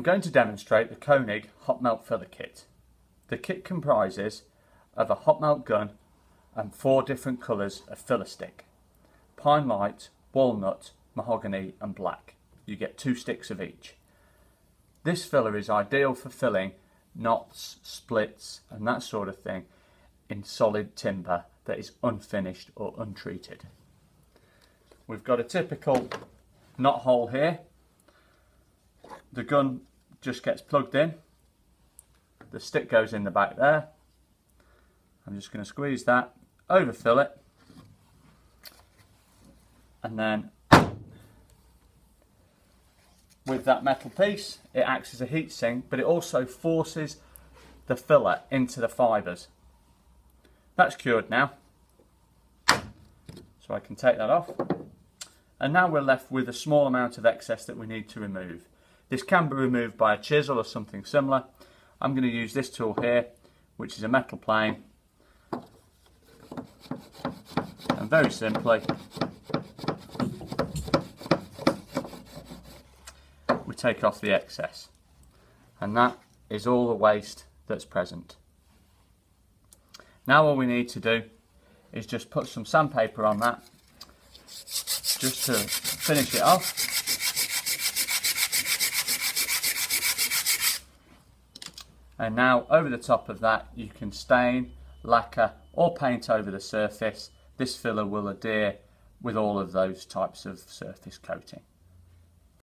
I'm going to demonstrate the Konig hot melt filler kit. The kit comprises of a hot melt gun and four different colours of filler stick. Pine light, walnut, mahogany and black. You get two sticks of each. This filler is ideal for filling knots, splits and that sort of thing in solid timber that is unfinished or untreated. We've got a typical knot hole here. The gun just gets plugged in. The stick goes in the back there. I'm just going to squeeze that, overfill it, and then with that metal piece, it acts as a heat sink, but it also forces the filler into the fibres. That's cured now. So I can take that off. And now we're left with a small amount of excess that we need to remove. This can be removed by a chisel or something similar. I'm going to use this tool here, which is a metal plane. And very simply, we take off the excess. And that is all the waste that's present. Now all we need to do is just put some sandpaper on that just to finish it off. And now over the top of that you can stain, lacquer or paint over the surface. This filler will adhere with all of those types of surface coating.